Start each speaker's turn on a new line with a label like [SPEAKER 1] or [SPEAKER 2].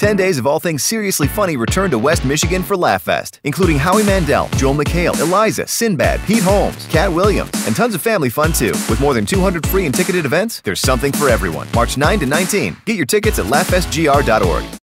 [SPEAKER 1] 10 days of all things seriously funny return to West Michigan for LaughFest, including Howie Mandel, Joel McHale, Eliza, Sinbad, Pete Holmes, Katt Williams, and tons of family fun too. With more than 200 free and ticketed events, there's something for everyone. March 9 to 19. Get your tickets at laughfestgr.org.